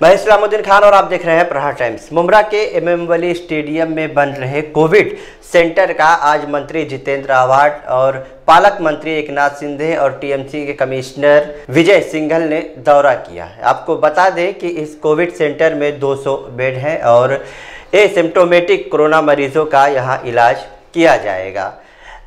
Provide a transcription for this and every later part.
मैं इस्लामुद्दीन खान और आप देख रहे हैं प्रहार टाइम्स। मुमरा के एम एम वली स्टेडियम में बन रहे कोविड सेंटर का आज मंत्री जितेंद्र आवाड और पालक मंत्री एकनाथ सिंधे और टीएमसी के कमिश्नर विजय सिंघल ने दौरा किया है। आपको बता दें कि इस कोविड सेंटर में 200 बेड हैं और एसिम्टोमेटिक कोरोना मरीजों का यहाँ इलाज किया जाएगा।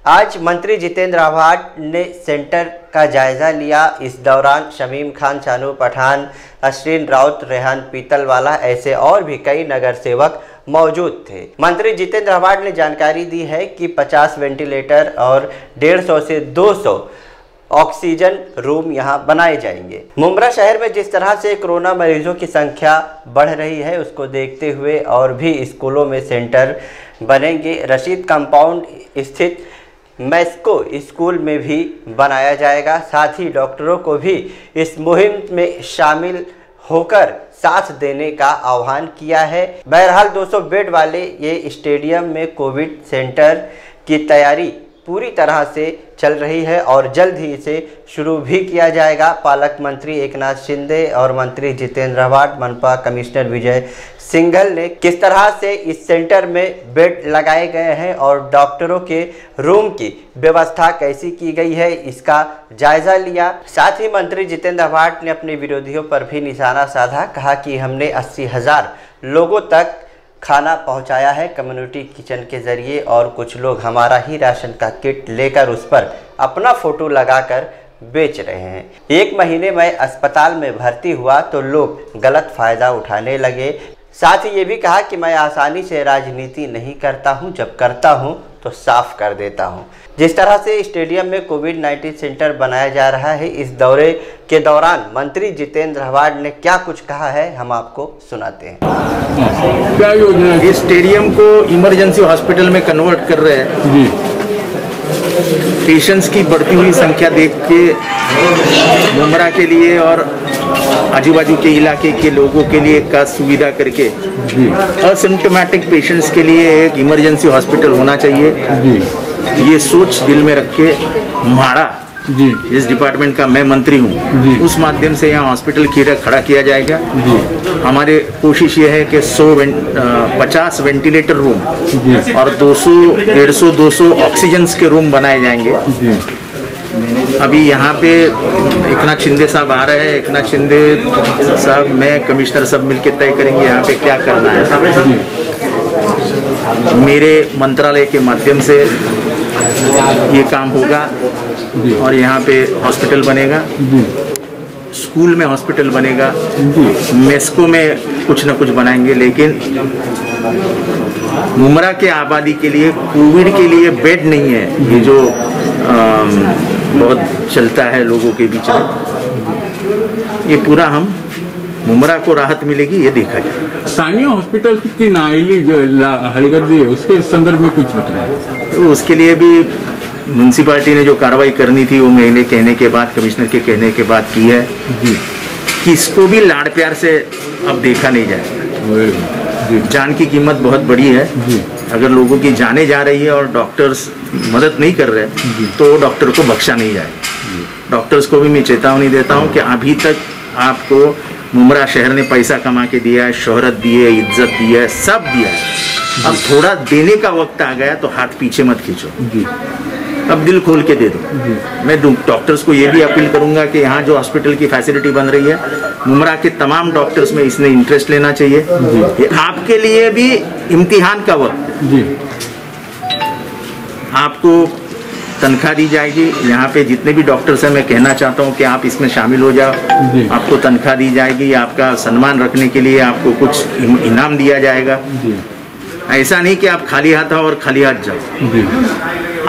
आज मंत्री जितेंद्र आव्हाड ने सेंटर का जायजा लिया। इस दौरान शमीम खान, शानू पठान, अश्विन राउत, रेहान पीतलवाला ऐसे और भी कई नगर सेवक मौजूद थे। मंत्री जितेंद्र आव्हाड ने जानकारी दी है कि 50 वेंटिलेटर और 150 से 200 ऑक्सीजन रूम यहाँ बनाए जाएँगे। मुमरा शहर में जिस तरह से कोरोना मरीजों की संख्या बढ़ रही है, उसको देखते हुए और भी स्कूलों में सेंटर बनेंगे। रशीद कंपाउंड स्थित मैस्को स्कूल में भी बनाया जाएगा। साथ ही डॉक्टरों को भी इस मुहिम में शामिल होकर साथ देने का आह्वान किया है। बहरहाल 200 बेड वाले ये स्टेडियम में कोविड सेंटर की तैयारी पूरी तरह से चल रही है और जल्द ही इसे शुरू भी किया जाएगा। पालक मंत्री एकनाथ शिंदे और मंत्री जितेंद्र आवाड मनपा कमिश्नर विजय सिंघल ने किस तरह से इस सेंटर में बेड लगाए गए हैं और डॉक्टरों के रूम की व्यवस्था कैसी की गई है, इसका जायजा लिया। साथ ही मंत्री जितेंद्र आवाड ने अपने विरोधियों पर भी निशाना साधा, कहा कि हमने अस्सी हज़ार लोगों तक खाना पहुँचाया है कम्युनिटी किचन के ज़रिए और कुछ लोग हमारा ही राशन का किट लेकर उस पर अपना फ़ोटो लगाकर बेच रहे हैं। एक महीने में अस्पताल में भर्ती हुआ तो लोग गलत फ़ायदा उठाने लगे। साथ ही ये भी कहा कि मैं आसानी से राजनीति नहीं करता हूँ, जब करता हूँ तो साफ़ कर देता हूँ। जिस तरह से स्टेडियम में कोविड 19 सेंटर बनाया जा रहा है इस दौरे के दौरान मंत्री जितेंद्र हवाड ने क्या कुछ कहा है हम आपको सुनाते हैं। क्या योजना है? इस स्टेडियम को इमरजेंसी हॉस्पिटल में कन्वर्ट कर रहे हैं। जी। पेशेंट्स की बढ़ती हुई संख्या देख के मुमरा के लिए और आजू बाजू के इलाके के लोगों के लिए का सुविधा करके असिम्टोमेटिक पेशेंट्स के लिए एक इमरजेंसी हॉस्पिटल होना चाहिए। ये सोच दिल में रख के म्हाड़ा जी। इस डिपार्टमेंट का मैं मंत्री हूँ। उस माध्यम से यहाँ हॉस्पिटल खीरा खड़ा किया जाएगा। हमारे कोशिश ये है कि 100 वें, पचास वेंटिलेटर रूम। और 200 150 200 ऑक्सीजन के रूम बनाए जाएँगे। जी। अभी यहाँ पे एकनाथ शिंदे साहब आ रहे हैं। एकनाथ शिंदे साहब, मैं, कमिश्नर सब मिलके तय करेंगे यहाँ पे क्या करना है। मेरे मंत्रालय के माध्यम से ये काम होगा और यहाँ पे हॉस्पिटल बनेगा। स्कूल में हॉस्पिटल बनेगा। मेस्को में कुछ ना कुछ बनाएँगे, लेकिन मुमरा के आबादी के लिए, कोविड के लिए बेड नहीं है। ये जो बहुत चलता है लोगों के बीच में। ये पूरा हम मुमरा को राहत मिलेगी ये देखा जाए। स्थानीय हॉस्पिटल की नाइली जो हलगर्जी है उसके संदर्भ में कुछ बताया तो उसके लिए भी म्यूनसिपालिटी ने जो कार्रवाई करनी थी वो मेरे कहने के बाद कमिश्नर के कहने के बाद की है। जी। कि इसको भी लाड़ प्यार से अब देखा नहीं जाए। जान की कीमत बहुत बड़ी है। जी। अगर लोगों की जाने जा रही है और डॉक्टर्स मदद नहीं कर रहे तो डॉक्टर को बख्शा नहीं जाए। डॉक्टर्स को भी मैं चेतावनी देता हूँ कि अभी तक आपको मुमरा शहर ने पैसा कमा के दिया है शोहरत दी है इज़्ज़त दी है सब दिया है। अब थोड़ा देने का वक्त आ गया तो हाथ पीछे मत खींचो। अब दिल खोल के दे दो। मैं डॉक्टर्स को ये भी अपील करूँगा कि यहाँ जो हॉस्पिटल की फैसिलिटी बन रही है मुमरा के तमाम डॉक्टर्स में इसने इंटरेस्ट लेना चाहिए। ये आपके लिए भी इम्तिहान का वक्त। जी। आपको तनख्वाह दी जाएगी। यहाँ पे जितने भी डॉक्टर्स हैं मैं कहना चाहता हूँ कि आप इसमें शामिल हो जाओ। आपको तनख्वाह दी जाएगी। आपका सम्मान रखने के लिए आपको कुछ इनाम दिया जाएगा। ऐसा नहीं कि आप खाली हाथ आओ और खाली हाथ जाओ।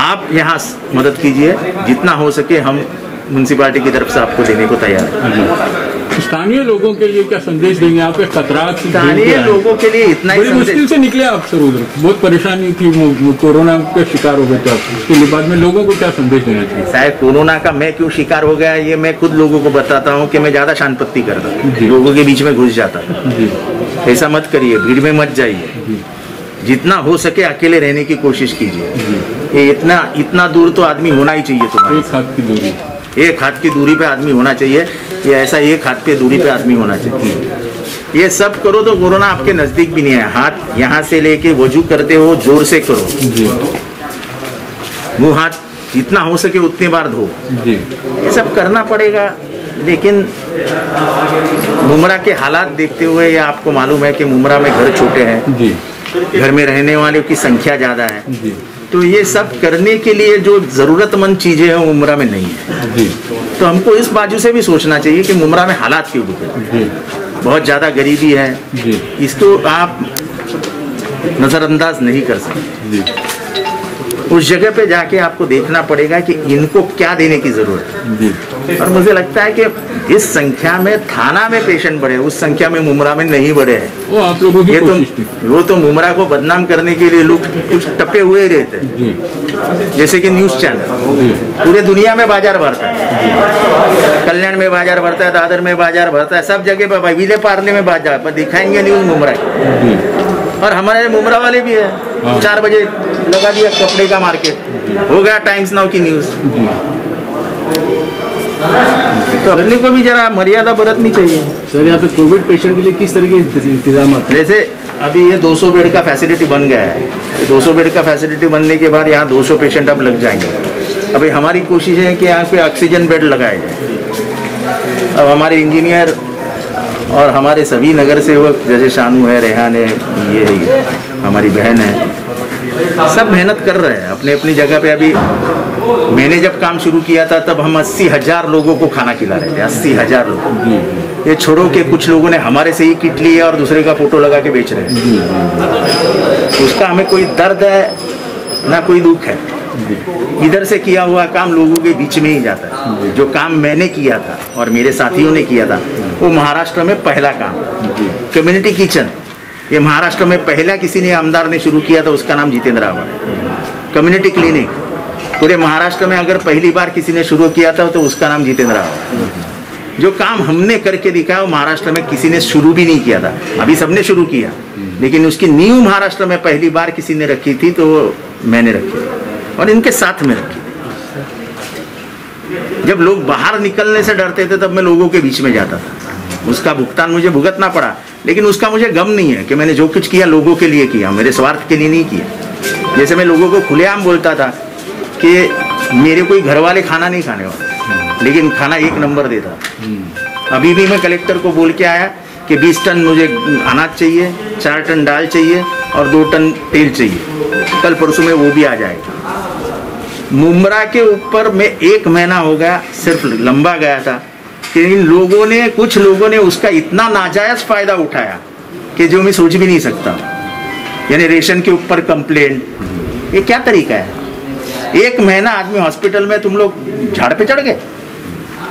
आप यहाँ मदद कीजिए। जितना हो सके हम म्यूनसिपालिटी की तरफ़ से आपको देने को तैयार हैं। स्थानीय लोगों के लिए क्या संदेश देंगे? आप एक खतरा स्थानीय लोगों के लिए इतना ही बड़ी मुश्किल से निकले आप सर उधर बहुत परेशानी थी कोरोना के शिकार हो गए थे आप। उसके लिए बाद में लोगों को क्या संदेश देना चाहिए? शायद कोरोना का मैं क्यों शिकार हो गया ये मैं खुद लोगों को बताता हूँ कि मैं ज़्यादा शांतपत्ति करता। लोगों के बीच में घुस जाता ऐसा मत करिए भीड़ में मत जाइए। जितना हो सके अकेले रहने की कोशिश कीजिए। ये इतना इतना दूर तो आदमी होना ही चाहिए तुम्हारे एक हाथ की दूरी। एक हाथ की दूरी पे आदमी होना चाहिए। ये ऐसा एक हाथ पे दूरी पे आदमी होना चाहिए। ये सब करो तो कोरोना आपके नज़दीक भी नहीं है हाथ यहाँ से लेके वज़ू करते हो ज़ोर से करो। मुँह हाथ जितना हो सके उतनी बार धो। ये सब करना पड़ेगा लेकिन मुमरा के हालात देखते हुए या आपको मालूम है कि मुमरा में घर छोटे हैं। घर में रहने वालों की संख्या ज़्यादा है। जी। तो ये सब करने के लिए जो ज़रूरतमंद चीज़ें हैं वो मुमरा में नहीं है। जी। तो हमको इस बाजू से भी सोचना चाहिए कि मुमरा में हालात क्यों बिगड़े। बहुत ज़्यादा गरीबी है। जी। इसको आप नज़रअंदाज नहीं कर सकते। जी। उस जगह पे जाके आपको देखना पड़ेगा कि इनको क्या देने की ज़रूरत है। जी। और मुझे लगता है कि इस संख्या में थाना में पेशेंट बढ़े उस संख्या में मुमरा में नहीं बढ़े हैं। वो आप लोगों की ये तो वो तो मुमरा को बदनाम करने के लिए लोग कुछ टपे हुए रहते हैं। जैसे कि न्यूज़ चैनल। पूरे दुनिया में बाज़ार भरता है। कल्याण में बाज़ार भरता है दादर में बाज़ार भरता है सब जगह पर विले पार्ले में बाज़ार पर दिखाएँगे न्यूज़ मुमरा और हमारे मुमरा वाले भी है। हाँ। चार बजे लगा दिया कपड़े का मार्केट। हो गया टाइम्स नाउ की न्यूज़। तो अपने को भी जरा मर्यादा बरतनी चाहिए। सर यहाँ पे कोविड पेशेंट के लिए किस तरह के इंतज़ाम जैसे अभी ये 200 बेड का फैसिलिटी बन गया है। 200 बेड का फैसिलिटी बनने के बाद यहाँ 200 पेशेंट अब लग जाएँगे। अभी हमारी कोशिश है कि यहाँ पे ऑक्सीजन बेड लगाए जाए। अब हमारे इंजीनियर और हमारे सभी नगर सेवक जैसे शानू है रेहान है ये है ये, हमारी बहन है सब मेहनत कर रहे हैं। अपने अपनी जगह पे अभी मैंने जब काम शुरू किया था, तब हम अस्सी हज़ार लोगों को खाना खिला रहे थे। अस्सी हज़ार लोग। ये छोड़ो कि कुछ लोगों ने हमारे से ही किट ली है और दूसरे का फ़ोटो लगा के बेच रहे हैं। उसका हमें कोई दर्द है, ना कोई दुख है। इधर से किया हुआ काम लोगों के बीच में ही जाता है। जो काम मैंने किया था और मेरे साथियों ने किया था, वो महाराष्ट्र में पहला काम। कम्युनिटी किचन ये महाराष्ट्र में पहला किसी ने आमदार ने शुरू किया था, उसका नाम जितेंद्र आवाड है कम्युनिटी क्लिनिक पूरे महाराष्ट्र में अगर पहली बार किसी ने शुरू किया था तो उसका नाम जितेंद्र आवाड। जो काम हमने करके दिखाया वो महाराष्ट्र में किसी ने शुरू भी नहीं किया था। अभी सबने शुरू किया। लेकिन उसकी नींव महाराष्ट्र में पहली बार किसी ने रखी थी तो मैंने रखी और इनके साथ में रखी जब लोग बाहर निकलने से डरते थे, तब मैं लोगों के बीच में जाता था। उसका भुगतान मुझे भुगतना पड़ा। लेकिन उसका मुझे गम नहीं है कि मैंने जो कुछ किया लोगों के लिए किया मेरे स्वार्थ के लिए नहीं किया। जैसे मैं लोगों को खुलेआम बोलता था कि मेरे कोई घर वाले खाना नहीं खाने वाले लेकिन खाना एक नंबर देता अभी भी मैं कलेक्टर को बोल के आया कि 20 टन मुझे अनाज चाहिए चार टन दाल चाहिए और दो टन तेल चाहिए। कल परसों में वो भी आ जाएगा। मुमरा के ऊपर मैं एक महीना हो गया सिर्फ़ लंबा गया था। कि इन लोगों ने, कुछ लोगों ने उसका इतना नाजायज फ़ायदा उठाया कि जो मैं सोच भी नहीं सकता। यानी रेशन के ऊपर कंप्लेंट ये क्या तरीका है? एक महीना आदमी हॉस्पिटल में, तुम लोग झाड़ पे चढ़ गए।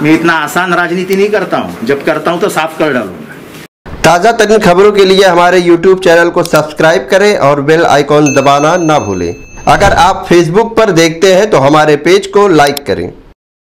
मैं इतना आसान राजनीति नहीं करता हूँ। जब करता हूँ तो साफ़ कर डालूँगा। ताज़ा तरीन खबरों के लिए हमारे YouTube चैनल को सब्सक्राइब करें और बेल आइकॉन दबाना ना भूलें। अगर आप Facebook पर देखते हैं तो हमारे पेज को लाइक करें।